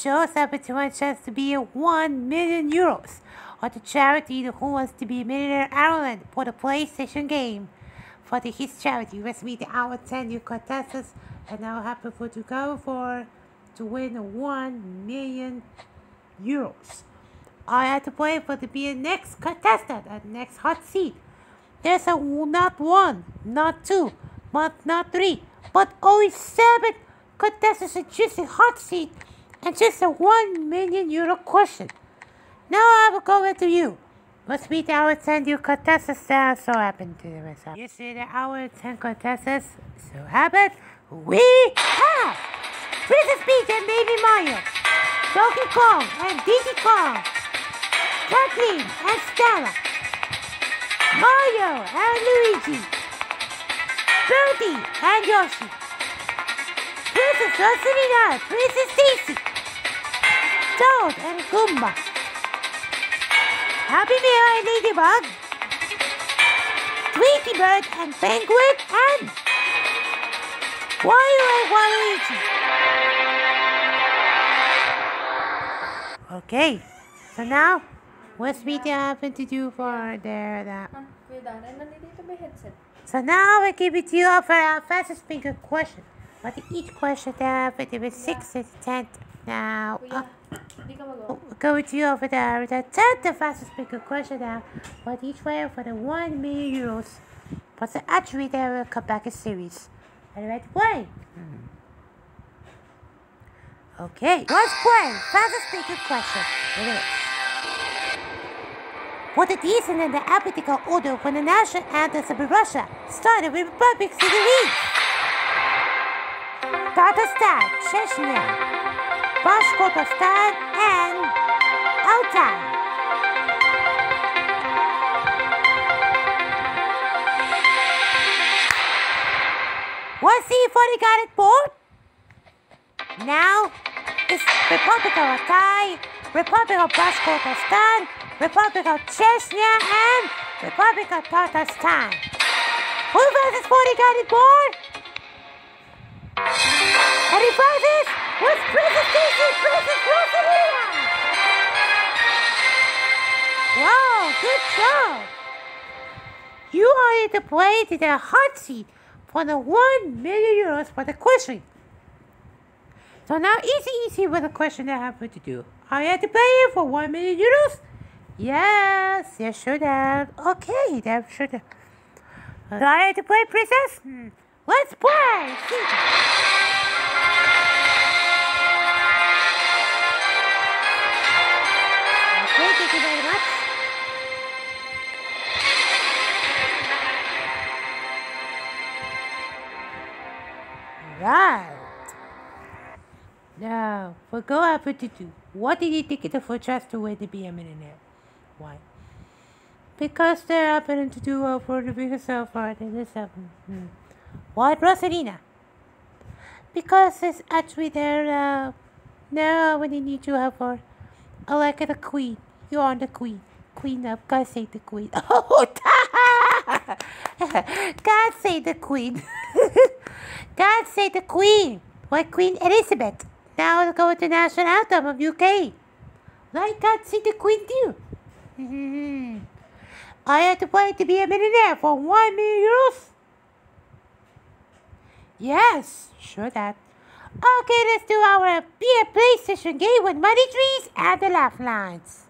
The show is up to one chance to be 1 million euros or the charity Who Wants to Be a Millionaire Ireland for the PlayStation game. For the his charity, let's meet our 10 new contestants and now happy for to go for to win 1 million euros. I had to play for to be the next contestant at next hot seat. There's a not one, not two, but not three, but only seven contestants in a hot seat and just a one million euro question. Now I will go into you. Let's meet our 10 new contestants that so happen to myself. You see the our 10 contestants so happen we have Princess Peach and Baby Mario, Donkey Kong and Diddy Kong, Kathleen and Stella, Mario and Luigi, Birdie and Yoshi, Princess Rosalina, Princess Daisy, Toad and Goomba, Happy Meal and Ladybug, Tweety Bird and Penguin and Wario and Waluigi. Okay, so now what's we happen to do for there that. So now we give it to you for our fastest speaker question. But each question there for the six to ten. Now Go with you over there with the tenth the fastest speaker question now. But each way for the one million euros. But the actually there will come back a series. To play? Okay, let's play. Fastest speaker question. It is. For the decent and the alphabetical order when the national anthems of Russia started with republics to the east. Tatarstan, Chechnya, Bashkortostan, and Altai. Let's see if what got it bored. Now it's Republic of Altai, Republic of Bashkortostan, Republic of Chechnya, and Republic of Tatarstan. Who versus 40 got it bored? Any prizes? What's Princess Daisy, Princess Rosalina? Wow, good job. You are to play to the hot seat for the 1 million euros for the question. So now easy, easy with the question that I have to do. I had to you for 1 million euros? Yes, you should have. Okay, that should have. Do I have to play, princess? Hmm. Let's play! Right. Now, for go out for two. What did you think of the just to win to be a millionaire? Why? Because they're happening to do well for the biggest so far in this album. Hmm. Rosalina? Because it's actually their, uh, no, when need you help for, I like the queen. You are the queen. Queen of, God save the queen. Oh, God save the queen. God save the queen. Why Queen Elizabeth? Now let's go to national anthem of UK. Like God save the queen too. Mhm. I had to play to be a millionaire for one million euros. Yes, sure that. Okay, let's do our be a PlayStation game with money trees and the laugh lines.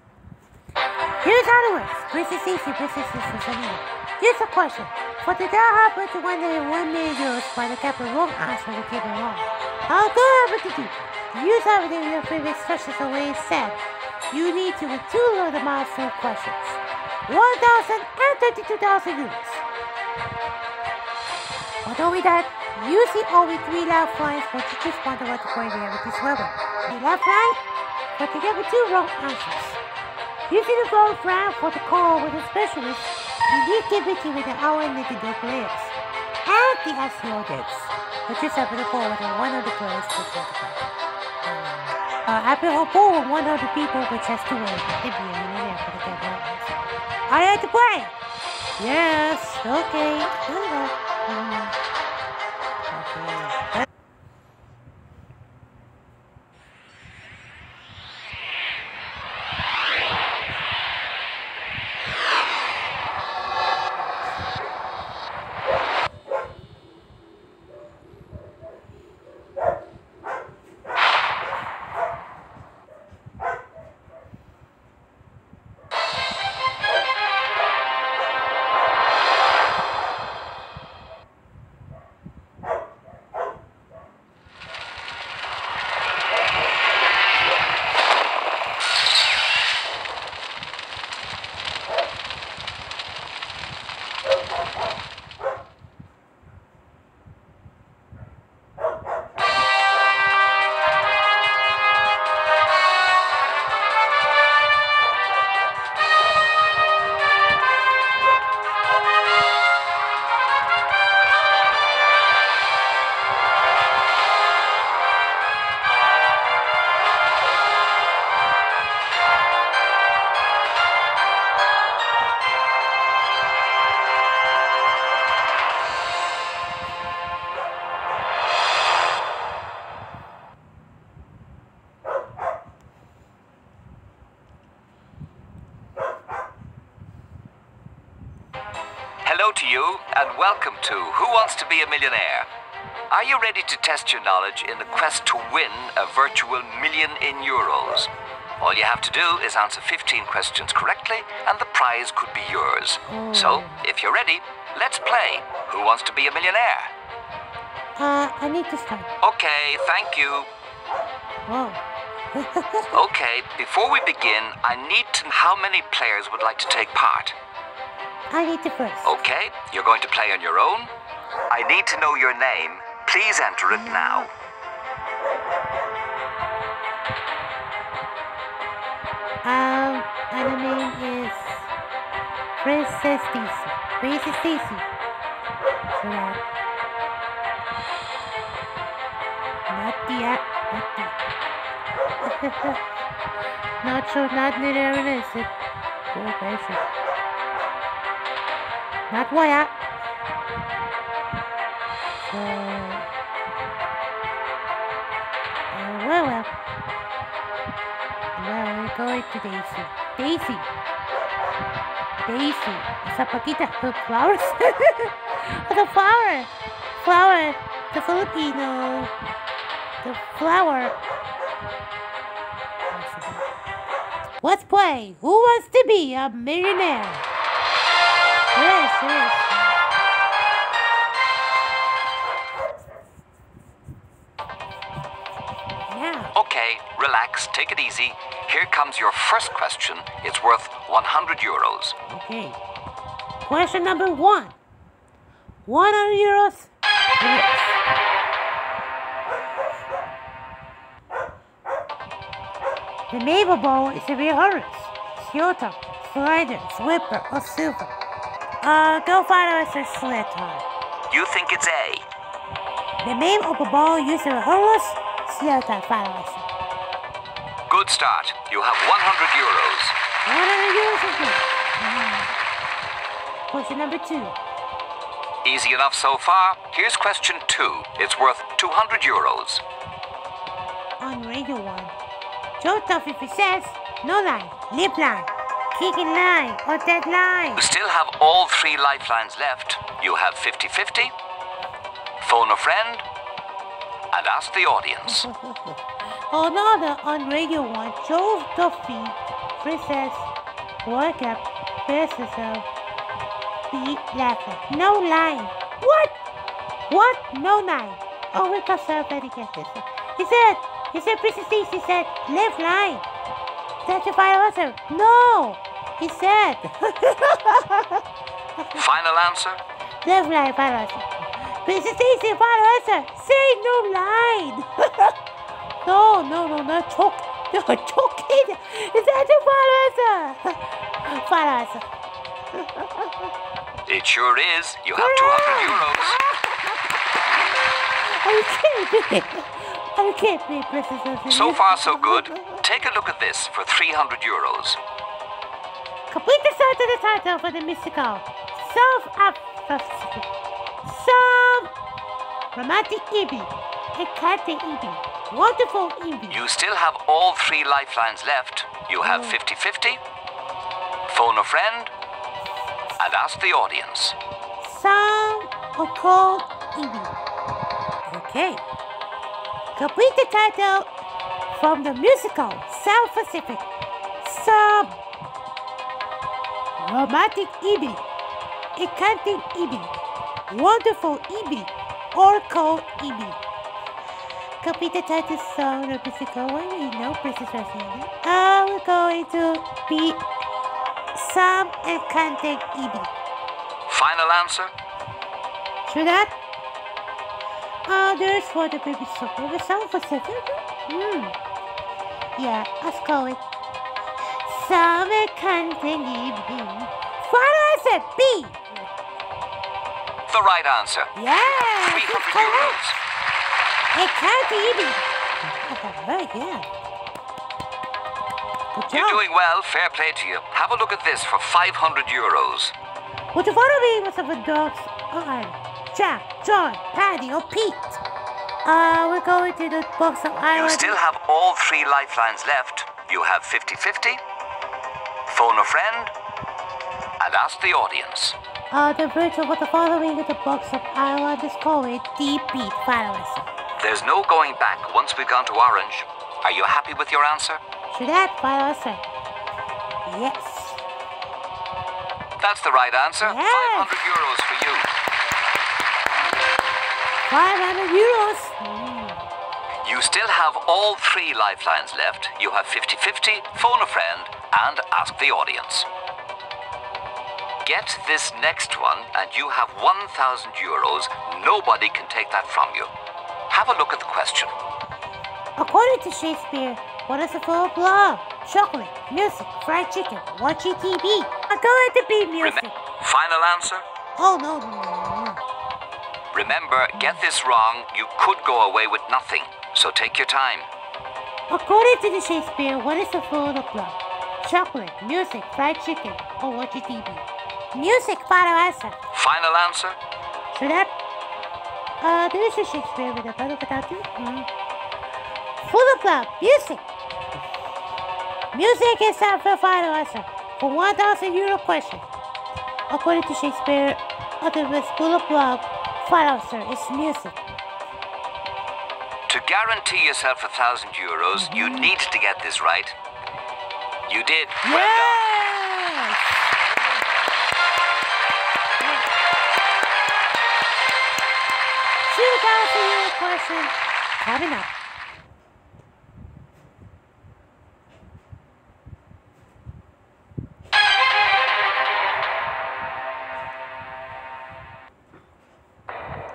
Here's how it works. Princess Daisy, Princess Rosalina. Here's a question. What did that happen to win the one million euros by the kept wrong answer to give it wrong. How good have to do? Use everything your favorite expressions the way said. You need to with two of the milestone questions. 1,000 and 32,000 euros. Not only that, using only three left lines for to respond to what the point they with this weather. The left line, but to get two wrong answers. Using the wrong round for the call with a specialist, be with the the door players. And the SEO just have the with one of the players to the Uh, happy Hopo with 100 people, which has to. It'd be a millionaire for the ones. Are you to play? Yes. Okay. Be a Millionaire? Are you ready to test your knowledge in the quest to win a virtual million in euros? All you have to do is answer 15 questions correctly, and the prize could be yours. So, if you're ready, let's play Who Wants to Be a Millionaire? Uh, I need to start. Okay, thank you. Okay, before we begin, I need to know how many players would like to take part. I need to first. Okay, you're going to play on your own. I need to know your name. Please enter it now. Um, and the name is Princess Stacy. Princess Stacy. So. Not the app. Not the. not sure, not there it is. It, gracious. Not Wyatt. So. Uh, well, well. Well, we're going to Daisy. Daisy! Daisy! Esa Paquita, the flowers? the flower! Flower! The Filipino! The flower! Let's play! Who wants to be a millionaire? Yes, yes. Here comes your first question. It's worth 100 euros. Okay. Question number one. 100 euros. Yes. The naval bowl is a real horse. Sciota, slider, slipper, or silver. Uh, go find us a time. You think it's A? The name of the ball used a horse. Sciota, find us. Good start. You have 100 euros. 100 euros is good. Question number two. Easy enough so far. Here's question two. It's worth 200 euros. on Radio 1. Joe Duffy says, no line, lip line, kicking line, or dead line. You still have all three lifelines left. You have 50 50, phone a friend, and ask the audience. Another on Radio 1, Joe Duffy says, wake up, best yourself, be laughing. No line. What? What? No line. Oh, wake yourself and get this. He said, he said, Princess Stacy said, left line. That's your final answer. No, he said. Final answer? Left line, final answer. Princess Stacy, final answer. Say no line. no, no, no, not choke. No, choking. Is that final answer? final. It sure is. You have 200 euros. Are you kidding me? I can't be Princess So far, so good. Take a look at this for 300 euros. Complete the start of the title for the musical. South Africa. Some romantic evening. Enchanting evening. Wonderful evening. You still have all three lifelines left. You have 50 50, phone a friend, and ask the audience. Some occult evening. Okay. Complete the title from the musical South Pacific. Some romantic evening. Enchanting evening. Wonderful evening. Or cold evening. Complete the title song of. What do you know, Princess Rosanna? Uh, we're going to be some enchanting evening. Final answer? True that? Oh, there's for the baby soap. The South Pacific? Hmm. Yeah, let's go with some enchanting evening. Final answer, B. The right answer. Yes, 300 it's correct. euros. Enchanting evening. Oh, very good. Good You're doing well. Fair play to you. Have a look at this for 500 euros. Would you follow me with some dogs? Alright. Jack, John, Paddy, or Pete? Uh, we're going to the box of You still have all three lifelines left. You have 50 50, phone a friend, and ask the audience. Uh, the virtual with the following of the box of island is called Deep Beat Finalist. There's no going back once we've gone to orange. Are you happy with your answer? Finalist? Yes. That's the right answer. Yes. 500 euros for you. 500 euros. You still have all three lifelines left. You have 50 50, phone a friend, and ask the audience. Get this next one, and you have 1,000 euros. Nobody can take that from you. Have a look at the question. According to Shakespeare, what is a full of love? Chocolate, music, fried chicken, watching TV. I'm going to be music. Rem- final answer? Oh, no, no, no, no. Remember, get this wrong, you could go away with nothing. So take your time. According to the Shakespeare, what is the food of love? Chocolate, music, fried chicken, or watching TV? Music, final answer. Final answer? So that, uh, this is Shakespeare with a battle without you. Hmm. Full of love, music. Music is time for a final answer for 1,000 euro question. According to Shakespeare, Ottoman's full of love, final answer is music. To guarantee yourself a 1,000 euros, mm -hmm. you mm-hmm. need to get this right. You did. Yes! Well 2000 question coming up.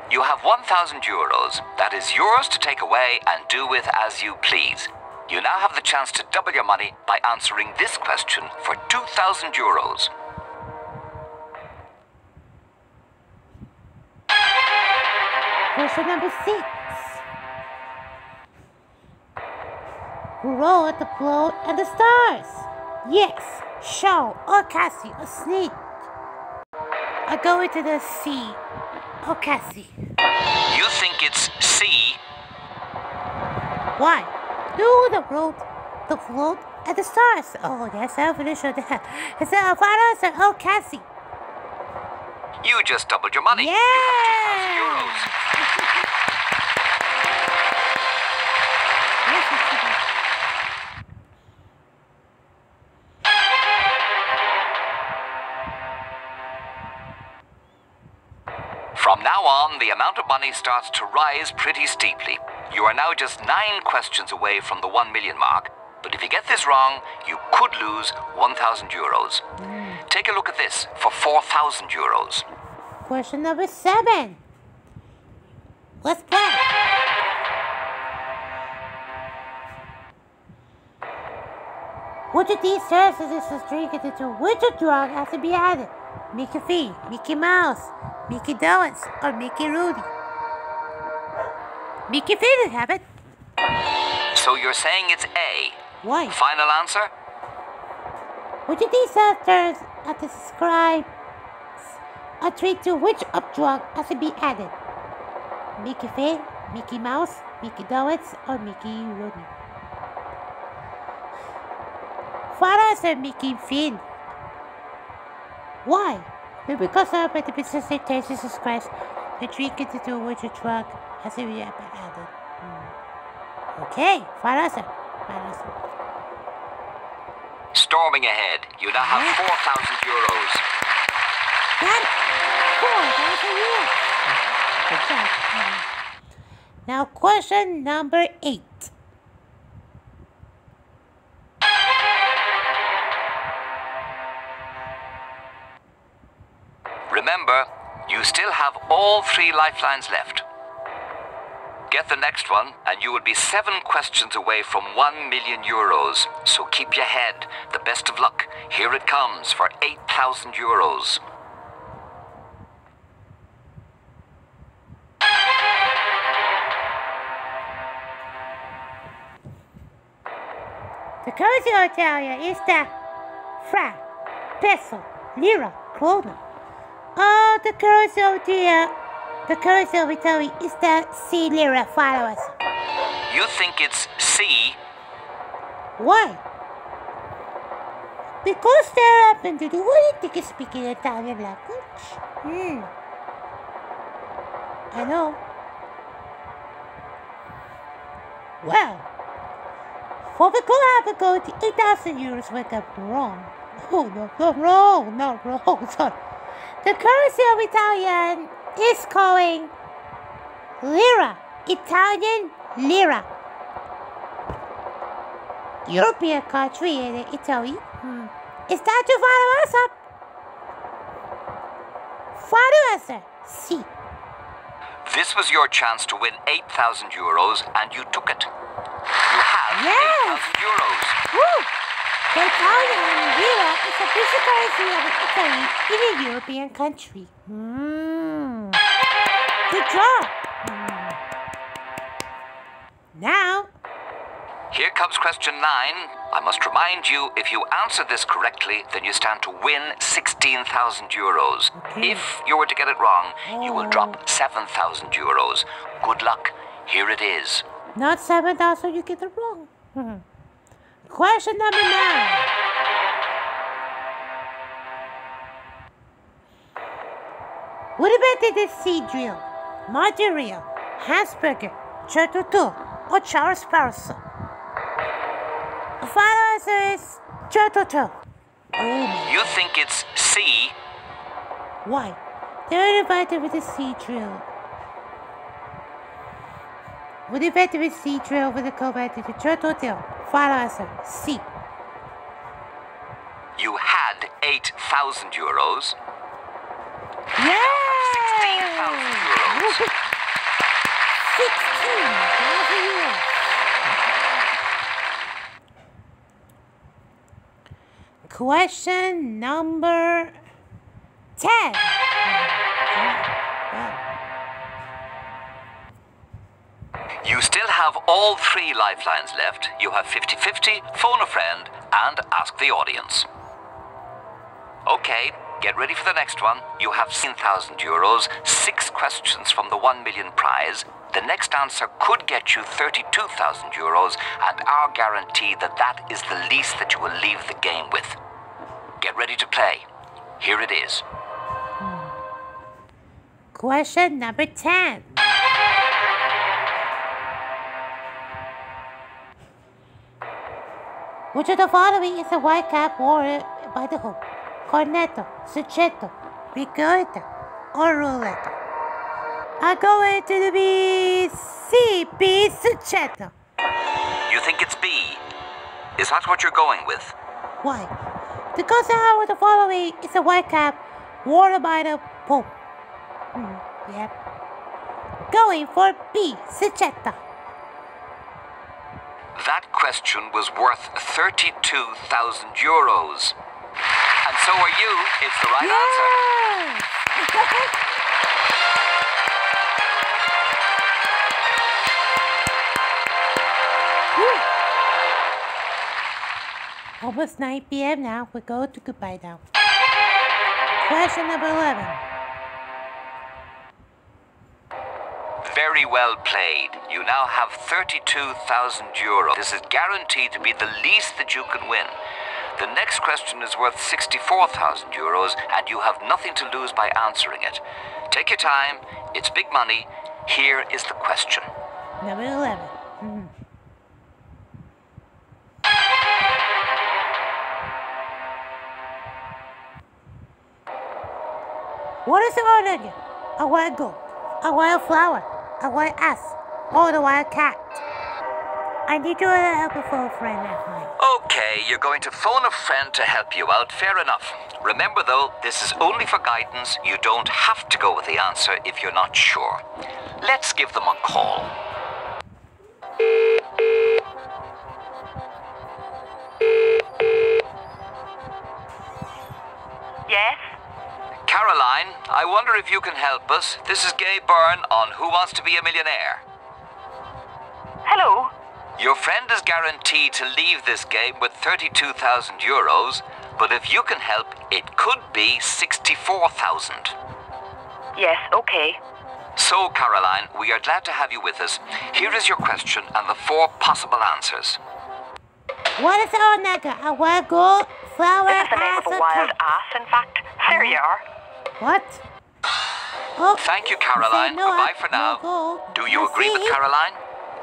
You have 1,000 euros. That is yours to take away and do with as you please. You now have the chance to double your money by answering this question for 2,000 euros. Question number six. Who wrote the float and the stars? Yes, Shaw O'Casey or Sneak. I go into the sea. O'Casey. You think it's sea? Why? Do the road, the float, and the stars. Oh, yes, I'll finish on that. It's a final answer. Oh, Cassie. You just doubled your money. Yeah! On, the amount of money starts to rise pretty steeply. You are now just nine questions away from the 1 million mark. But if you get this wrong, you could lose 1,000 euros. Mm. Take a look at this for 4,000 euros. Question number seven. Let's play. Which of these services is drink it into which drug has to be added? Mickey Finn, Mickey Mouse, Mickey Donuts, or Mickey Rooney? Mickey Fee didn't have it. So you're saying it's A. Why? Final answer? Would you these the subscribe a treat to which up drug has to be added? Mickey Finn, Mickey Mouse, Mickey Donuts, or Mickey Rooney? Final answer, Mickey Finn. Why? Because of the business taste Jesus Christ, the drink into to which a drug has to be added. Hmm. Okay, final answer. Final answer. Storming ahead. You now have 4,000 euros. Got it. Four. That's a year. Good job. Mm. Now, question number eight. Still have all three lifelines left. Get the next one, and you will be seven questions away from one million euros. So keep your head. The best of luck. Here it comes for 8,000 euros. The of Italia is the franc, peso, lira, krona. Oh, the currency of the, uh, the currency of Italy is the C lira. Follow us. You think it's C? Why? Because they're happen to do what you think is speaking Italian language. Hmm. I know. Well, for the go have to go to 8,000 euros wake up wrong. Oh, no, no, wrong, no, wrong, sorry. The currency of Italian is calling lira. Italian lira. European country in Italy. Hmm. Is that your final answer? Final answer, C. This was your chance to win 8,000 euros, and you took it. You have Yes. 8,000 euros. Woo! The Italian lira is a basic currency of Italy in a European country. Hmm. Good job. Hmm. Now, Here comes question nine. I must remind you if you answer this correctly, then you stand to win 16,000 euros. Okay. If you were to get it wrong, you will Oh. drop 7,000 euros. Good luck. Here it is. not 7,000, you get it wrong. Question number nine. What about the seed drill, Margarita, Hasburger, Turtle or Charles Parson? The final answer is. Oh. You think it's C? Why? They're invited with a seed drill. Would you bet with seed drill with the co-bet to the Turtle Hotel? Final answer, C. You had 8,000 euros. Yeah! 16,000 euros. 16,000 euros. Question number 10. Have all three lifelines left. You have 50 50, phone a friend, and ask the audience. Okay, get ready for the next one. You have 10,000 euros, six questions from the 1 million prize. The next answer could get you 32,000 euros, and our guarantee that that is the least that you will leave the game with. Get ready to play. Here it is. Question number 10. Which of the following is a white cap worn by the hook? Cornetto, Zucchetto, Ricotta, or Roulette? I'm going to the B, C, B, Zucchetto. You think it's B? Is that what you're going with? Why? Because how of the following is a white cap worn by the Pope. Hmm, yep. Going for B, Zucchetto. Question was worth 32,000 euros. And so are you. It's the right answer. Yes! Almost 9 p.m. now. We go to goodbye now. Question number 11. Very well played. You now have 32,000 euros. This is guaranteed to be the least that you can win. The next question is worth 64,000 euros, and you have nothing to lose by answering it. Take your time, it's big money. Here is the question Number 11. Mhm. What is the order? A wild goat, a wild flower, a wild ass, or the wild cat? I need your help for a friend of. Okay, you're going to phone a friend to help you out. Fair enough. Remember, though, this is only for guidance. You don't have to go with the answer if you're not sure. Let's give them a call. Caroline, I wonder if you can help us. This is Gay Byrne on Who Wants to Be a Millionaire. Hello? Your friend is guaranteed to leave this game with 32,000 euros, but if you can help, it could be 64,000. Yes, okay. So, Caroline, we are glad to have you with us. Here is your question and the four possible answers. What is the order? A wild goat, flower, This is the name of a wild ass, in fact. There you are. What? Oh, Thank you, Caroline. no, Goodbye for now. goat. Do you I agree with. Caroline?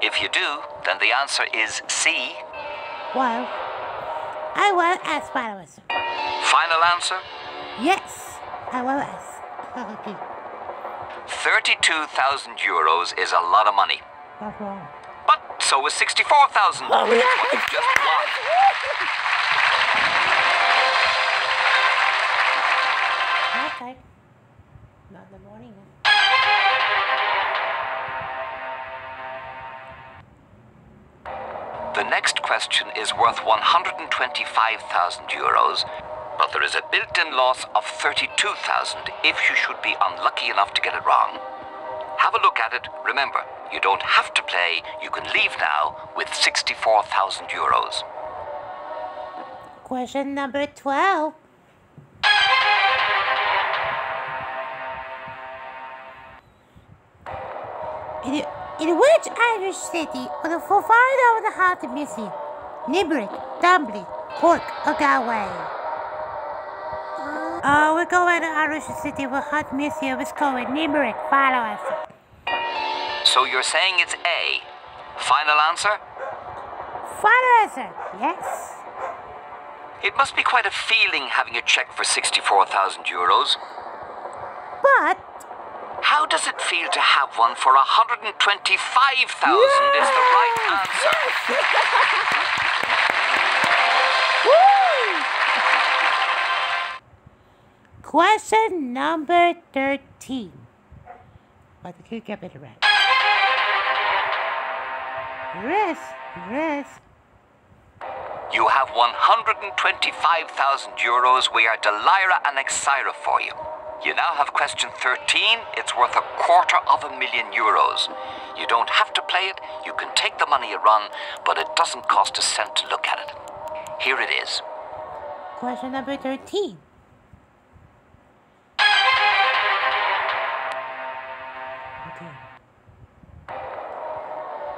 If you do, then the answer is C. Well, I will ask followers. Final answer? Yes, I will ask. Okay, 32,000 euros is a lot of money. what's wrong? But so is 64,000. Oh, yeah. just one. The next question is worth 125,000 euros, but there is a built in loss of 32,000 if you should be unlucky enough to get it wrong. Have a look at it. Remember, you don't have to play, you can leave now with 64,000 euros. Question number 12. In, in which Irish city was the forefather of the Haunted Museum? Limerick, Dublin, Cork, or Galway? Uh, we're going to Irish city where Haunted Museum is going. Limerick, follow us. So you're saying it's A. Final answer? Final answer. Yes. It must be quite a feeling having a check for 64,000 euros. But How does it feel to have one for 125,000 is the right answer. Question number 13. But the kid kept it right. Rest, rest. You have 125,000 euros. We are Delira and Exira for you. You now have question 13. It's worth a quarter of a million euros. You don't have to play it. You can take the money and run, but it doesn't cost a cent to look at it. Here it is. Question number 13. Okay.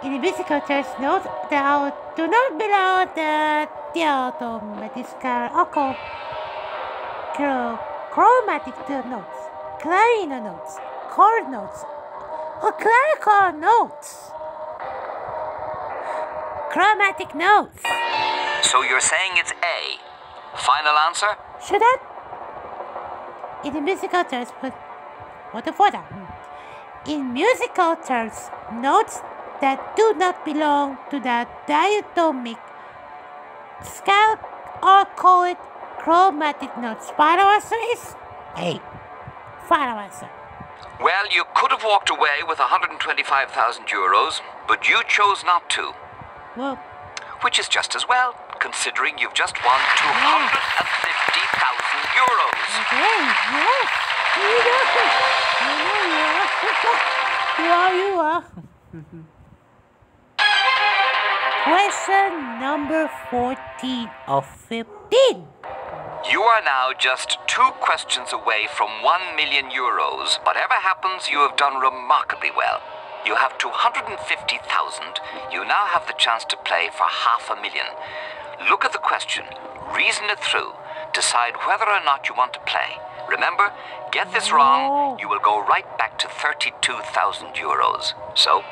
In the musical terms, note that do not below the medical occur chro- chromatic notes, clarinet notes, chord notes, or clarichord notes. Chromatic notes. So you're saying it's A. Final answer? Should that? In the musical terms, but what the further? In musical terms, notes that do not belong to the diatonic scale are called chromatic notes. Final answer is A. Final answer. Well, you could have walked away with 125,000 euros, but you chose not to. Well, Which is just as well, considering you've just won 250,000 euros. okay, yes. You know, you know, you are. you are, you are. question number 14 of 15. You are now just two questions away from 1 million euros. Whatever happens, you have done remarkably well. You have 250,000. You now have the chance to play for half a million. Look at the question, reason it through, decide whether or not you want to play. Remember, get this wrong, you will go right back to 32,000 euros. So,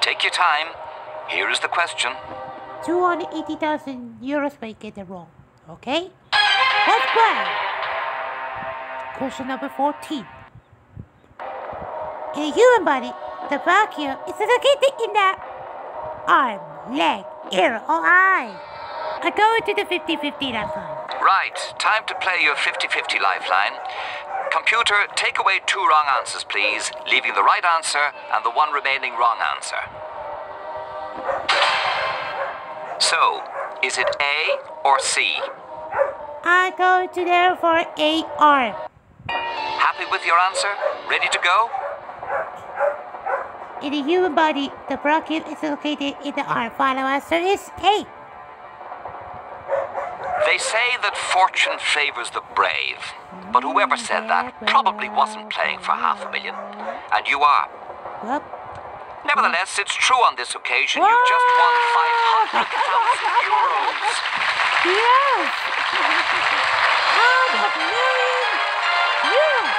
take your time. Here is the question. 280,000 euros but you get it wrong. Okay? Let's. Question number 14. In a human body, the vacuum is located in the arm, leg, ear, or eye. I go into the 50-50 lifeline. Right, time to play your 50 50 lifeline. Computer, take away two wrong answers, please, leaving the right answer and the one remaining wrong answer. So, is it A or C? I go to there for a arm. Happy with your answer? Ready to go? In a human body, the vacuum is located in the arm. Final answer is A. They say that fortune favors the brave, but whoever said that probably wasn't playing for half a million. And you are. Nevertheless, it's true on this occasion. You've just won 500,000 euros. Yes! Half a million euros.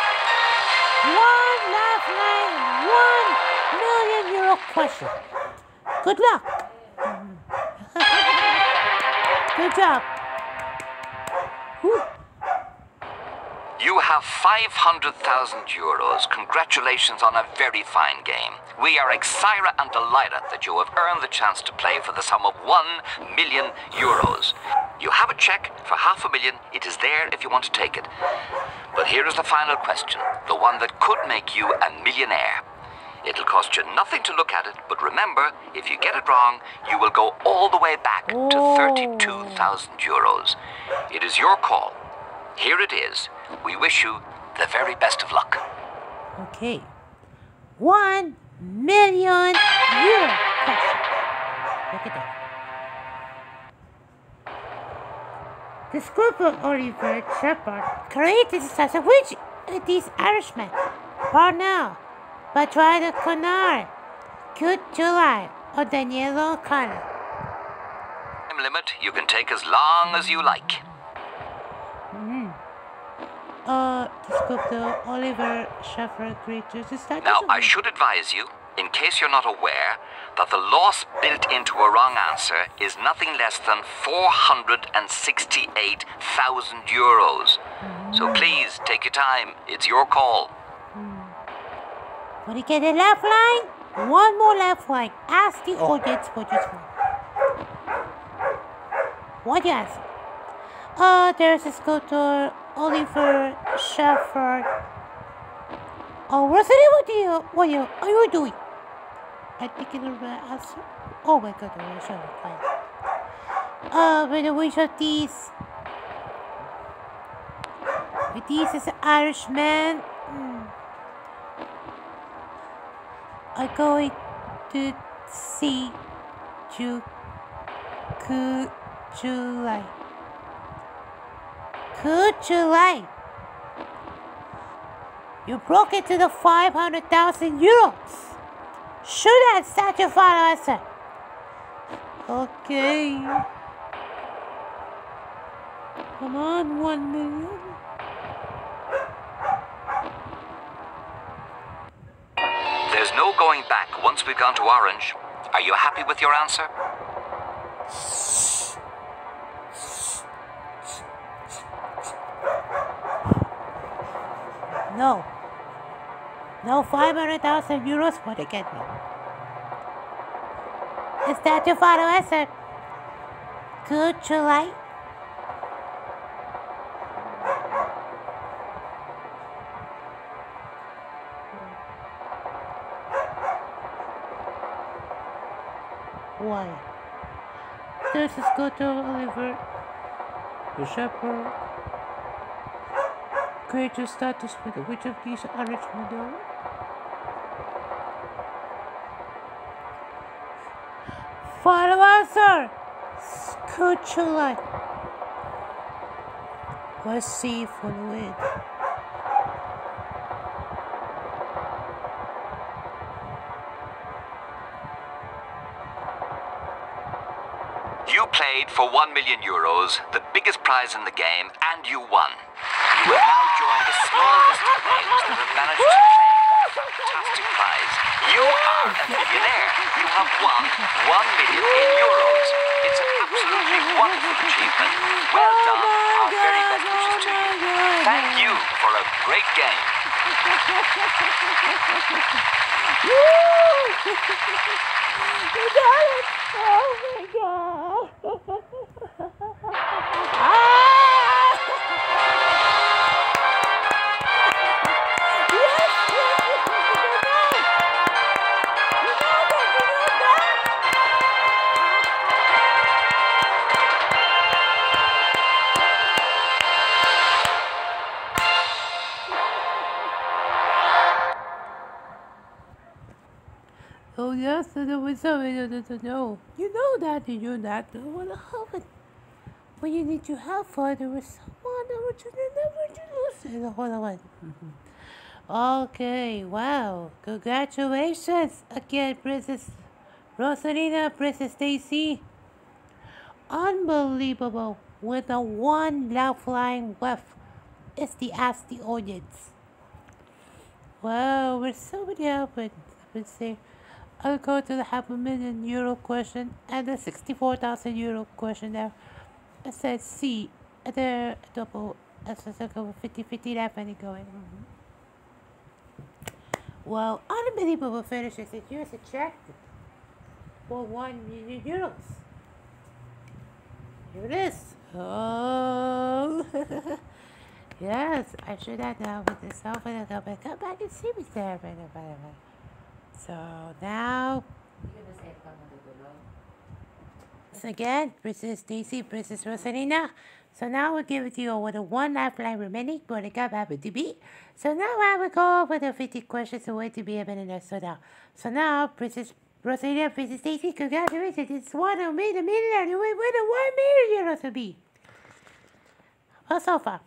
One last line, one million euro question. Good luck. Good job. Whew. You have 500,000 euros. Congratulations on a very fine game. We are excited and delighted that you have earned the chance to play for the sum of 1 million euros. You have a check for half a million. It is there if you want to take it. But here is the final question, the one that could make you a millionaire. It'll cost you nothing to look at it, but remember, if you get it wrong, you will go all the way back to Oh. 32,000 euros. It is your call. Here it is. We wish you the very best of luck. Okay. One million euro. Look at that. The scruple Oliver Sheppard created of which of these Irishmen? Parnell, Bertrand Connard, Cú Chulainn, or Daniel O'Connell? Time limit you can take as long as you like. Uh, the sculptor Oliver Sheppard created the stars Now, I should advise you, in case you're not aware, that the loss built into a wrong answer is nothing less than 468,000 euros. So please take your time. It's your call. Want to get a left line? One more left line. Ask the audience for this one. What do you ask? Uh, there's a sculptor, Oliver Sheppard. Oh, Rosalie, what do you, what you, are you doing? I think it'll be answer. Oh my god, I'm sure fine. Uh, but which of these? With these is an Irishman. Hmm. I'm going to see you. Could July. Could July. You broke into the 500,000 euros. Should have start your final answer. Okay. Come on, one million. There's no going back once we've gone to orange. Are you happy with your answer? No. No 500,000 euros for the get me. Is that your final answer? Good July? Why? There's a Scotto Oliver, the shepherd, Creature status with which of these are rich model? Final answer. Scootchula. Let's see for the win. You played for 1 million euros, the biggest prize in the game, and you won. You have now joined a small list of that have managed to claim that fantastic prize. You are a millionaire. You have won 1 million in euros. It's an absolutely wonderful achievement. Well done. Our very best wishes to you. Thank you for a great game. You got it! Oh my god! there was something know. You know that, and you're not to have it. But you need to have fun. Was someone that would you never to lose it. Hold on. Okay, wow. Congratulations again, Princess Rosalina, Princess Daisy. Unbelievable. With a one loud flying whiff. It's the Ask the Audience. Wow, we're so many happen. Let's see. I'll go to the half a million euro question and the 64,000 euro question there. It says C. The double as a circle 50 50 left and going. Mhm. Well, unbelievable finishes. Here's a check for 1 million euros. Here it is. Oh. yes, I should have known with the open and come back, come back and see me there. Right, right, right. So now, once again, Princess Daisy, Princess Rosalina. So now we'll give it to you with a one lifeline remaining, but it got happen to be. So now I will go over the 50 questions away to be a millionaire. So now, so now, Princess Rosalina, Princess Daisy, congratulations. It's one of me, the millionaire. You win a one million to be. Well, so far.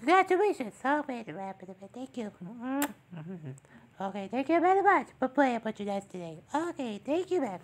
Congratulations. Oh, wait, it up. Thank you. Mm-hmm. Okay, thank you very much for playing with you guys today. Okay, thank you, man.